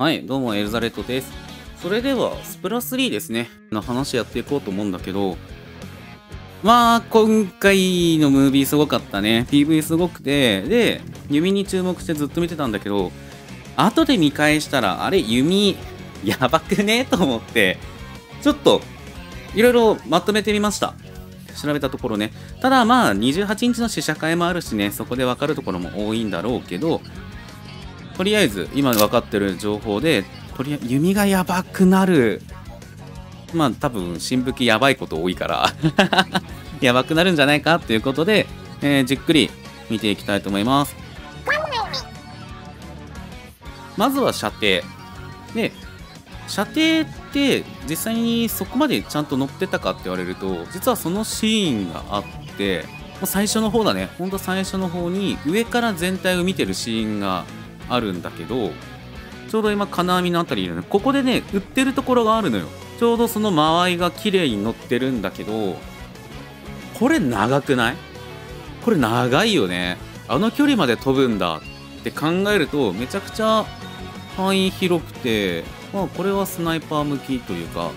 はい、どうもエルザレットです。それでは、スプラ3ですね、の話やっていこうと思うんだけど、まあ、今回のムービーすごかったね。PV すごくて、で、弓に注目してずっと見てたんだけど、後で見返したら、あれ、弓、やばくね？と思って、ちょっと、いろいろまとめてみました。調べたところね。ただまあ、28日の試写会もあるしね、そこでわかるところも多いんだろうけど、とりあえず今分かってる情報でとりあえず弓がやばくなる。まあ多分新武器やばいこと多いから。やばくなるんじゃないかっていうことで、えーじっくり見ていきたいと思います。まずは射程。で射程って実際にそこまでちゃんと載ってたかって言われると実はそのシーンがあって最初の方だね。ほんと最初の方に上から全体を見てるシーンがあるんだけどちょうど今金網のあたりいるね。ここでね売ってるところがあるのよ。ちょうどその間合いが綺麗に乗ってるんだけどこれ長くない？これ長いよね。あの距離まで飛ぶんだって考えるとめちゃくちゃ範囲広くてまあこれはスナイパー向きというか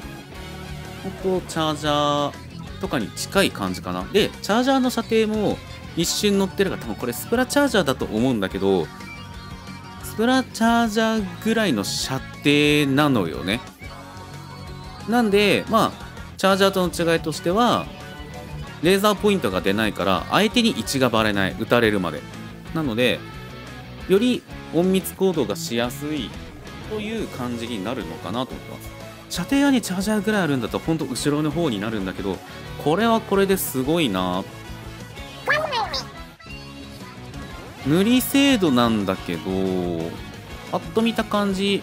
ほんとチャージャーとかに近い感じかな。でチャージャーの射程も一瞬乗ってるから多分これスプラチャージャーだと思うんだけどスプラチャージャーぐらいの射程なのよね。なんでまあチャージャーとの違いとしてはレーザーポイントが出ないから相手に位置がバレない撃たれるまで。なのでより隠密行動がしやすいという感じになるのかなと思ってます。射程はねチャージャーぐらいあるんだとほんと後ろの方になるんだけどこれはこれですごいな。っ塗り精度なんだけどパッと見た感じ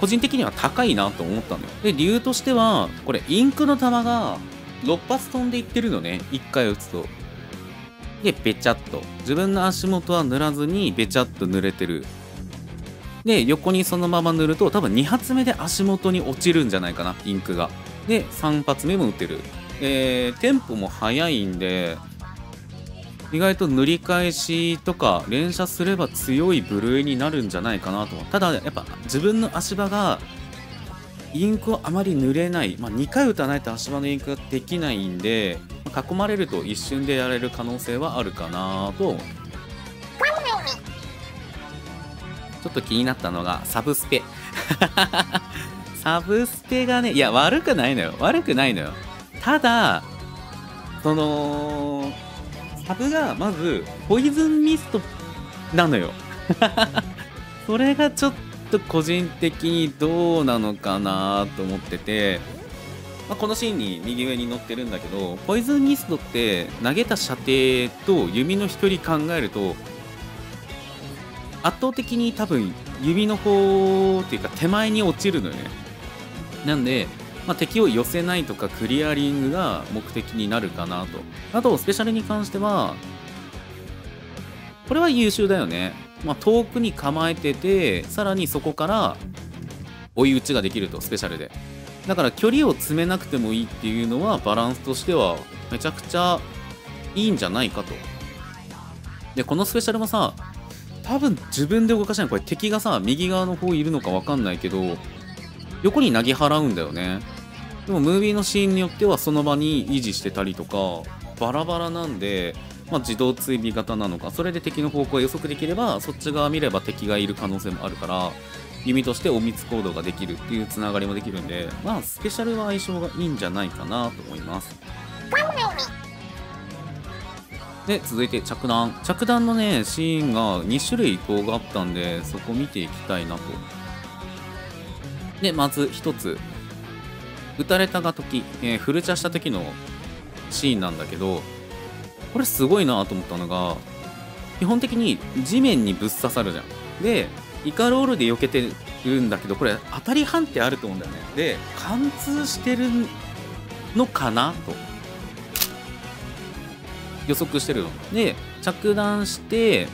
個人的には高いなと思ったのよ。で理由としてはこれインクの玉が6発飛んでいってるのね。1回打つと。でべちゃっと。自分の足元は塗らずにべちゃっと塗れてる。で横にそのまま塗ると多分2発目で足元に落ちるんじゃないかなインクが。で3発目も打てる。えーテンポも速いんで意外と塗り返しとか連射すれば強い部類になるんじゃないかなとただやっぱ自分の足場がインクをあまり塗れない、まあ、2回打たないと足場のインクができないんで、まあ囲まれると一瞬でやれる可能性はあるかなと。ちょっと気になったのがサブスペ。サブスペがねいや悪くないのよ。悪くないのよ。ただそのサブがまずポイズンミストなのよ。それがちょっと個人的にどうなのかなと思ってて、まあ、このシーンに右上に載ってるんだけどポイズンミストって投げた射程と弓の飛距離考えると圧倒的に多分指の方っていうか手前に落ちるのよね。なんで、まあ、敵を寄せないとかクリアリングが目的になるかなと。あとスペシャルに関してはこれは優秀だよね、まあ、遠くに構えててさらにそこから追い打ちができるとスペシャルで。だから距離を詰めなくてもいいっていうのはバランスとしてはめちゃくちゃいいんじゃないかと。でこのスペシャルもさ多分自分で動かしないこれ敵がさ右側の方いるのか分かんないけど横に投げ払うんだよね。でもムービーのシーンによってはその場に維持してたりとかバラバラなんで、まあ、自動追尾型なのかそれで敵の方向を予測できればそっち側見れば敵がいる可能性もあるから弓として隠密行動ができるっていうつながりもできるんでまあスペシャルは相性がいいんじゃないかなと思います。で続いて着弾。着弾のねシーンが2種類動画あったんでそこ見ていきたいなと。でまず1つ。撃たれたが時、えーフルチャした時のシーンなんだけどこれすごいなと思ったのが基本的に地面にぶっ刺さるじゃん。でイカロールで避けてるんだけどこれ当たり判定あると思うんだよね。で貫通してるのかなと。予測してるの。で着弾して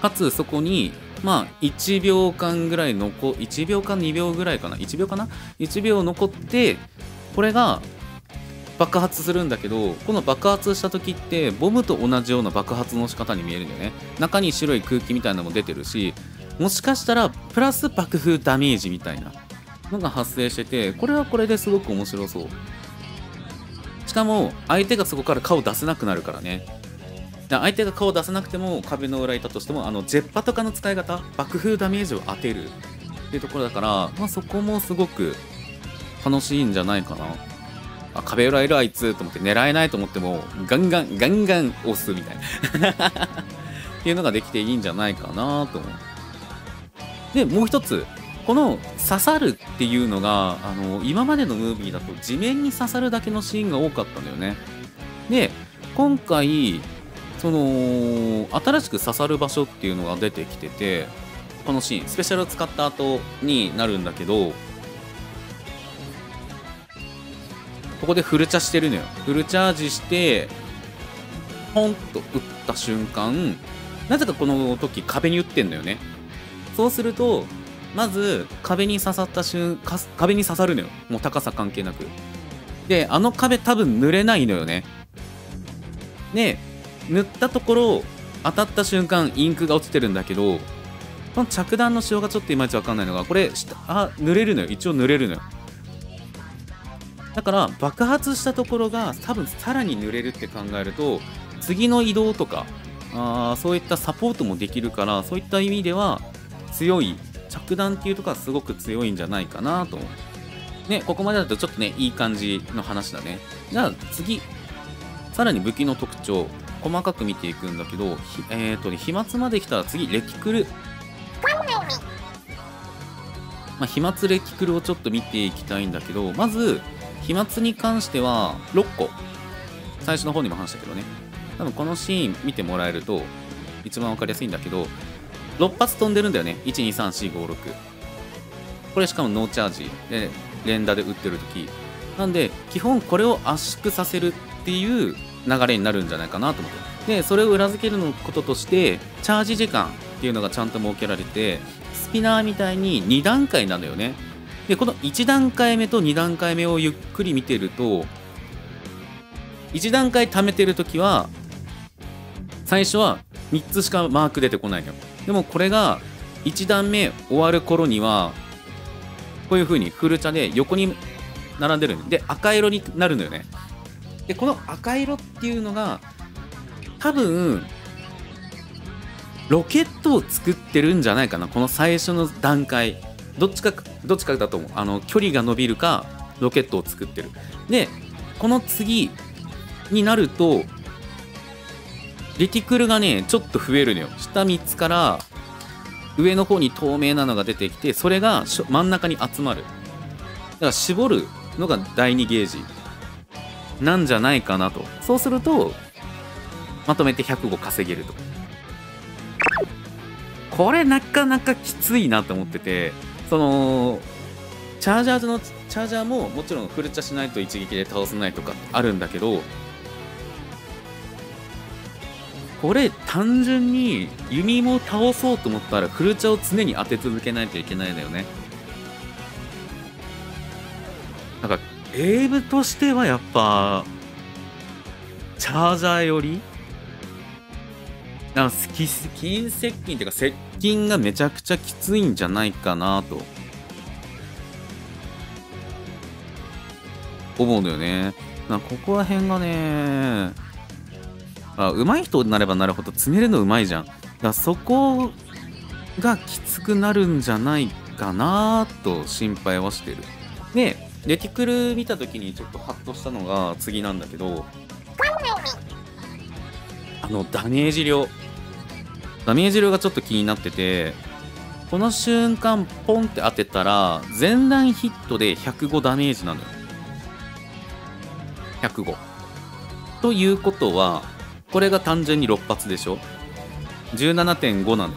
かつそこにまあ1秒間ぐらい残1秒か2秒ぐらいかな？1秒かな？1秒残ってこれが爆発するんだけどこの爆発した時ってボムと同じような爆発の仕方に見えるんだよね。中に白い空気みたいなのも出てるしもしかしたらプラス爆風ダメージみたいなのが発生しててこれはこれですごく面白そう。しかも相手がそこから顔出せなくなるからね。相手が顔を出せなくても壁の裏いたとしてもあのジェッパとかの使い方爆風ダメージを当てる。っていうところだから、まあ、そこもすごく楽しいんじゃないかな。あ壁裏いるあいつと思って狙えないと思ってもガンガンガンガン押すみたいな。っていうのができていいんじゃないかなと思う。でもう一つこの刺さるっていうのがあの今までのムービーだと地面に刺さるだけのシーンが多かったんだよね。で今回その新しく刺さる場所っていうのが出てきててこのシーンスペシャルを使った後になるんだけどここでフルチャしてるのよ。フルチャージしてポンと打った瞬間なぜかこの時壁に打ってんのよね。そうするとまず壁に刺さった瞬壁に刺さるのよ。もう高さ関係なく。であの壁多分塗れないのよね。で塗ったところ当たった瞬間インクが落ちてるんだけどこの着弾の仕様がちょっといまいちわかんないのがこれあ塗れるのよ。一応塗れるのよ。だから爆発したところが多分さらに塗れるって考えると次の移動とかあそういったサポートもできるからそういった意味では強い着弾っていうところはすごく強いんじゃないかなと思う。ねここまでだとちょっとねいい感じの話だね。じゃあ次。さらに武器の特徴。細かく見ていくんだけどえっ、ー、とね飛沫まで来たら次レキクル。まあ、飛沫レキクルをちょっと見ていきたいんだけどまず飛沫に関しては6個。最初の方にも話したけどね。多分このシーン見てもらえると一番分かりやすいんだけど6発飛んでるんだよね。123456これしかもノーチャージ。で連打で打ってる時。なんで基本これを圧縮させるっていう流れになるんじゃないかなと思って。でそれを裏付けるのこととしてチャージ時間っていうのがちゃんと設けられてスピナーみたいに2段階なのよね。でこの1段階目と2段階目をゆっくり見てると1段階貯めてる時は最初は3つしかマーク出てこないのよ。でもこれが1段目終わる頃にはこういう風にフルチャで横に並んでるんで赤色になるのよね。でこの赤色っていうのが多分ロケットを作ってるんじゃないかなこの最初の段階。どっちかどっちかだと思う。あの距離が伸びるかロケットを作ってる。でこの次になるとレティクルがねちょっと増えるのよ。下3つから上の方に透明なのが出てきてそれが真ん中に集まる。だから絞るのが第2ゲージ。なんじゃないかなと。そうするとまとめて105稼げると。これなかなかきついなと思っててそのチャージャーのチャージャーももちろんフルチャしないと一撃で倒せないとかあるんだけどこれ単純に弓も倒そうと思ったらフルチャを常に当て続けないといけないんだよね。なんかエイブとしてはやっぱチャージャーよりなんか近接近っていうか接近がめちゃくちゃきついんじゃないかなと。思うのよね。なここら辺がねあ上手い人になればなるほど詰めるのうまいじゃん。だそこがきつくなるんじゃないかなと心配はしてる。でレティクル見た時にちょっとハッとしたのが次なんだけどあのダメージ量。ダメージ量がちょっと気になっててこの瞬間ポンって当てたら前段ヒットで105ダメージなのよ。105ということはこれが単純に6発でしょ？17.5なの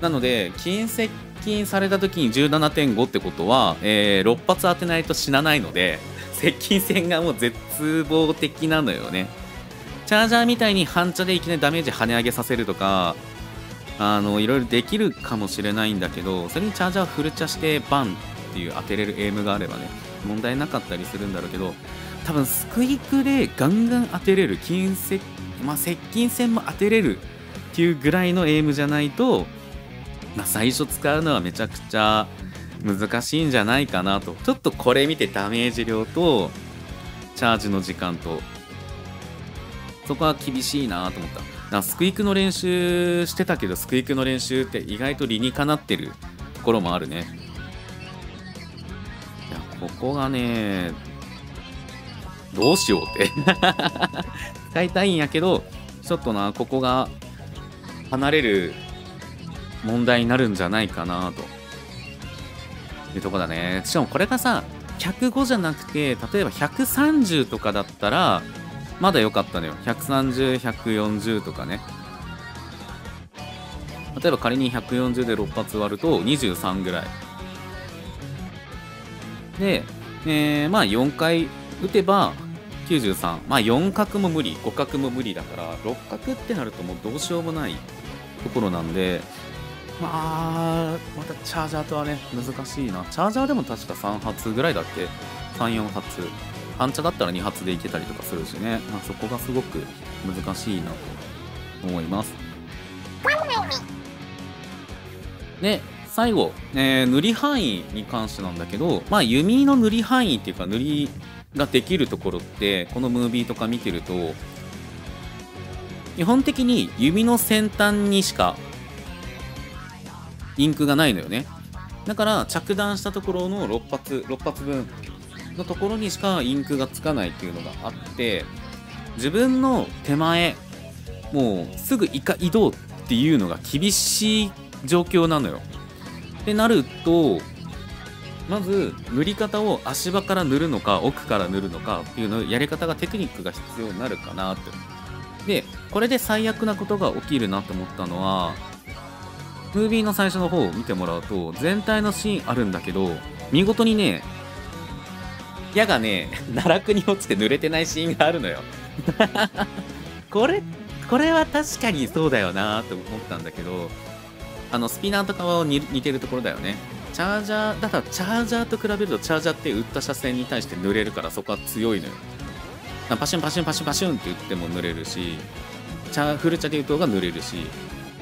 なので近接近された時に17.5ってことは、えー、6発当てないと死なないので 接近戦がもう絶望的なのよね。チャージャーみたいに半チャでいきなりダメージ跳ね上げさせるとかあのいろいろできるかもしれないんだけどそれにチャージャーフルチャしてバンっていう当てれるエイムがあればね問題なかったりするんだろうけど多分スクイクでガンガン当てれる近接,、まあ、接近戦も当てれるっていうぐらいのエイムじゃないとまあ、最初使うのはめちゃくちゃ難しいんじゃないかなと。ちょっとこれ見てダメージ量とチャージの時間と。そこは厳しいなと思った。なスクイックの練習してたけどスクイックの練習って意外と理にかなってるところもあるね。いやここがねどうしようって。使いたいんやけどちょっとなここが離れる問題になるんじゃないかなと。いうとこだね。しかもこれがさ105じゃなくて例えば130とかだったらまだ良かったのよ。130140とかね。例えば仮に140で6発割ると23ぐらい。で、えー、まあ4回打てば93まあ4角も無理。5角も無理だから6角ってなるともうどうしようもないところなんでまあまたチャージャーとはね難しいな。チャージャーでも確か3発ぐらいだっけ？34発。半茶だったら2発でいけたりとかするしね、まあ、そこがすごく難しいなと思います。で最後、えー、塗り範囲に関してなんだけどまあ弓の塗り範囲っていうか塗りができるところってこのムービーとか見てると基本的に弓の先端にしかインクがないのよね。だから着弾したところの6発6発分のところにしかインクがつかないっていうのがあって自分の手前もうすぐイカ移動っていうのが厳しい状況なのよ。ってなるとまず塗り方を足場から塗るのか奥から塗るのかっていうのやり方がテクニックが必要になるかなって。でこれで最悪なことが起きるなと思ったのはムービーの最初の方を見てもらうと全体のシーンあるんだけど見事にね矢がね 奈落に落ちて濡れてないシーンがあるのよ。これこれは確かにそうだよなと思ったんだけどあのスピナーとかは似てるところだよね。チャージャーだからチャージャーと比べるとチャージャーって打った車線に対して濡れるからそこは強いのよ。パシュンパシュンパシュンパシュンって言っても濡れるしチャフルチャで打とうが濡れるし。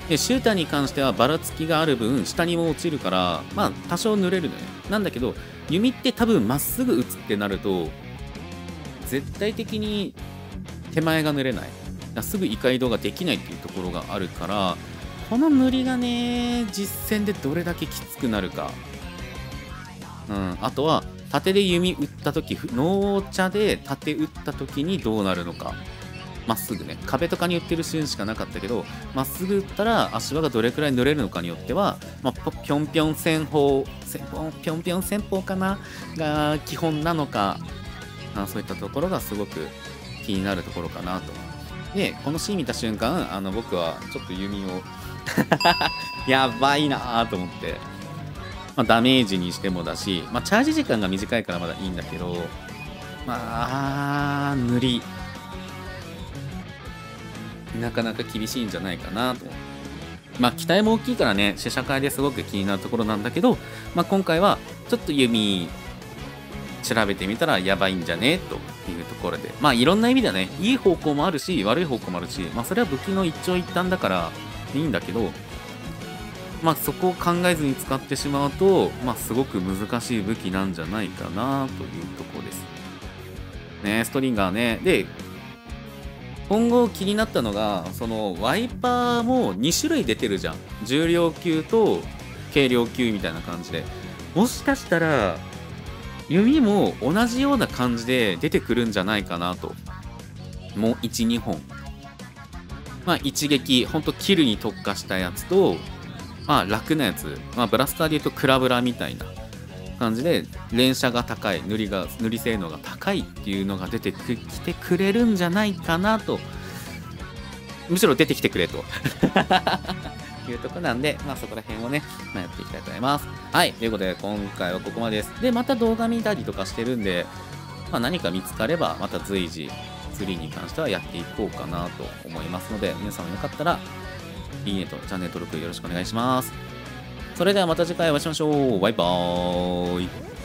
でシューターに関してはばらつきがある分下にも落ちるからまあ多少濡れるのよ。なんだけど弓って多分まっすぐ打つってなると絶対的に手前が濡れない。すぐ異界動ができないっていうところがあるからこの塗りがね実戦でどれだけきつくなるか、うん、あとは縦で弓打った時農茶で縦打った時にどうなるのか。まっすぐね壁とかに打ってるシーンしかなかったけどまっすぐ打ったら足場がどれくらい塗れるのかによっては、まあ、ぴょんぴょん戦法戦法ぴょんぴょん戦法かなが基本なのかあそういったところがすごく気になるところかなと。でこのシーン見た瞬間あの僕はちょっと弓を やばいなと思って、まあ、ダメージにしてもだし、まあ、チャージ時間が短いからまだいいんだけど、まあ、塗り、なかなか厳しいんじゃないかなと。まあ、期待も大きいからね、試写会ですごく気になるところなんだけど、まあ、今回はちょっと弓調べてみたらやばいんじゃねというところで、まあいろんな意味でね、いい方向もあるし、悪い方向もあるし、まあそれは武器の一長一短だから、いいんだけど、まあ、そこを考えずに使ってしまうと、まあ、すごく難しい武器なんじゃないかなというところです。ね、ストリンガーね。で、今後気になったのが、そのワイパーも2種類出てるじゃん。重量級と軽量級みたいな感じで。もしかしたら、弓も同じような感じで出てくるんじゃないかなと。もう1、2本。まあ、一撃、ほんとキルに特化したやつと、まあ、楽なやつ、まあ、ブラスターで言うとクラブラみたいな感じで、連射が高い、塗りが、塗り性能が高いっていうのが出てきてくれるんじゃないかなと、むしろ出てきてくれと。いうとこなんで、まあそこら辺をね、まあ、やっていきたいと思います。はい。ということで、今回はここまでです。で、また動画見たりとかしてるんで、まあ何か見つかれば、また随時3に関してはやっていこうかなと思いますので、皆さんもよかったら、いいねとチャンネル登録よろしくお願いします。それではまた次回お会いしましょう。バイバーイ。